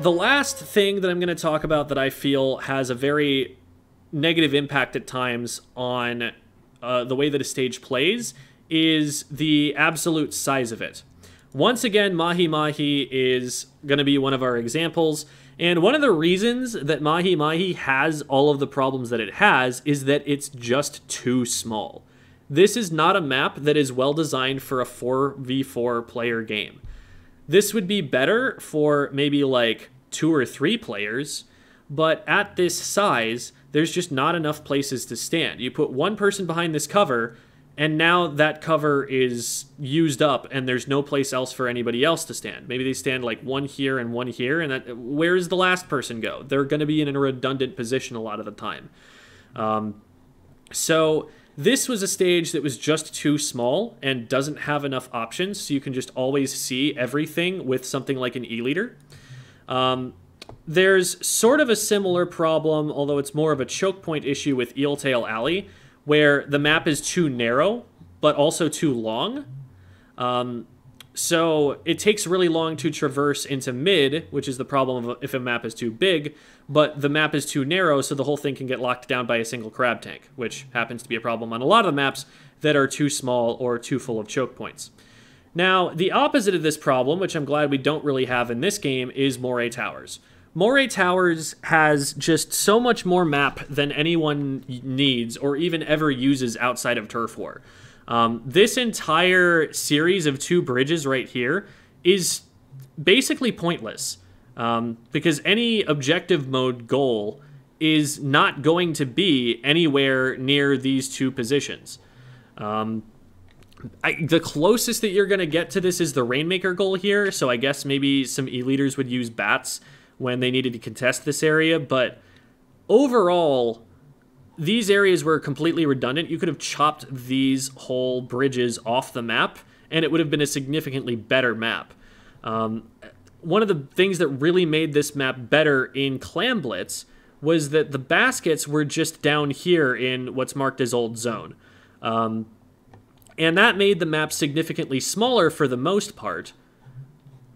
the last thing that I'm going to talk about that I feel has a very negative impact at times on uh, the way that a stage plays is the absolute size of it. Once again, Mahi Mahi is going to be one of our examples. And one of the reasons that Mahi Mahi has all of the problems that it has is that it's just too small. This is not a map that is well designed for a 4v4 player game. This would be better for maybe like two or three players, but at this size, there's just not enough places to stand. You put one person behind this cover, and now that cover is used up and there's no place else for anybody else to stand. Maybe they stand like one here and one here and that where does the last person go? They're going to be in a redundant position a lot of the time. Um, so this was a stage that was just too small and doesn't have enough options so you can just always see everything with something like an E-liter. um, there's sort of a similar problem although it's more of a choke point issue with Eeltail Alley where the map is too narrow but also too long. Um, so it takes really long to traverse into mid, which is the problem if a map is too big, but the map is too narrow, so the whole thing can get locked down by a single crab tank, which happens to be a problem on a lot of the maps that are too small or too full of choke points. Now, the opposite of this problem, which I'm glad we don't really have in this game, is Moray Towers. Moray Towers has just so much more map than anyone needs or even ever uses outside of Turf War. Um, this entire series of two bridges right here is basically pointless um, because any objective mode goal is not going to be anywhere near these two positions. Um, I, the closest that you're going to get to this is the Rainmaker goal here, so I guess maybe some e-liters would use bats when they needed to contest this area, but overall, these areas were completely redundant. You could have chopped these whole bridges off the map, and it would have been a significantly better map. Um, one of the things that really made this map better in Clam Blitz was that the baskets were just down here in what's marked as Old Zone. Um, and that made the map significantly smaller for the most part,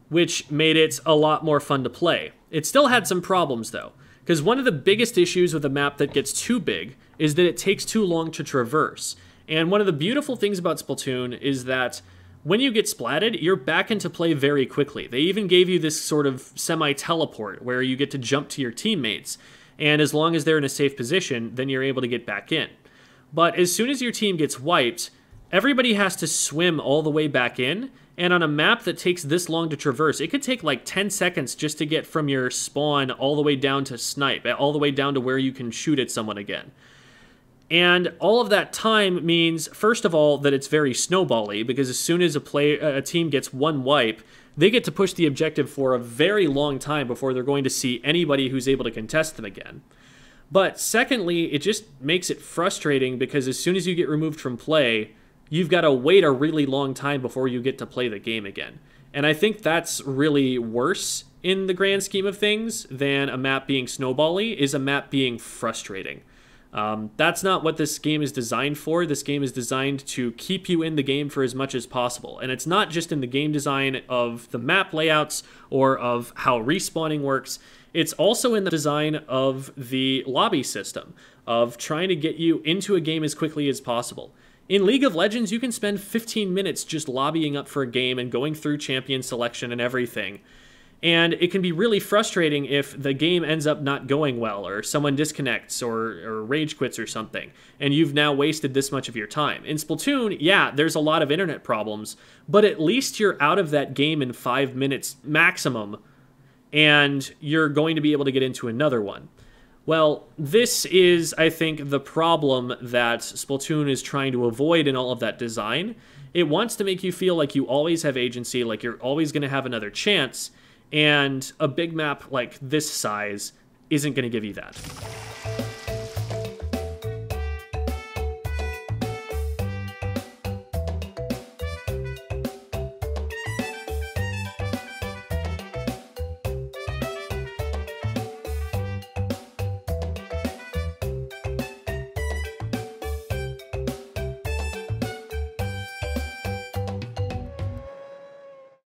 which made it a lot more fun to play. It still had some problems though, because one of the biggest issues with a map that gets too big is that it takes too long to traverse. And one of the beautiful things about Splatoon is that when you get splatted, you're back into play very quickly. They even gave you this sort of semi teleport where you get to jump to your teammates, and as long as they're in a safe position, then you're able to get back in. But as soon as your team gets wiped, everybody has to swim all the way back in, and on a map that takes this long to traverse, it could take like 10 seconds just to get from your spawn all the way down to snipe, eh, all the way down to where you can shoot at someone again. And all of that time means, first of all, that it's very snowbally because as soon as a play a team gets one wipe, they get to push the objective for a very long time before they're going to see anybody who's able to contest them again. But secondly, it just makes it frustrating because as soon as you get removed from play, you've got to wait a really long time before you get to play the game again. And I think that's really worse in the grand scheme of things than a map being snowbally is a map being frustrating. Um, that's not what this game is designed for. This game is designed to keep you in the game for as much as possible. And it's not just in the game design of the map layouts or of how respawning works, it's also in the design of the lobby system, of trying to get you into a game as quickly as possible. In League of Legends, you can spend 15 minutes just lobbying up for a game and going through champion selection and everything. And it can be really frustrating if the game ends up not going well, or someone disconnects, or, or rage quits, or something, and you've now wasted this much of your time. In Splatoon, yeah, there's a lot of internet problems, but at least you're out of that game in five minutes maximum, and you're going to be able to get into another one. Well, this is, I think, the problem that Splatoon is trying to avoid in all of that design. It wants to make you feel like you always have agency, like you're always going to have another chance, and a big map like this size isn't going to give you that.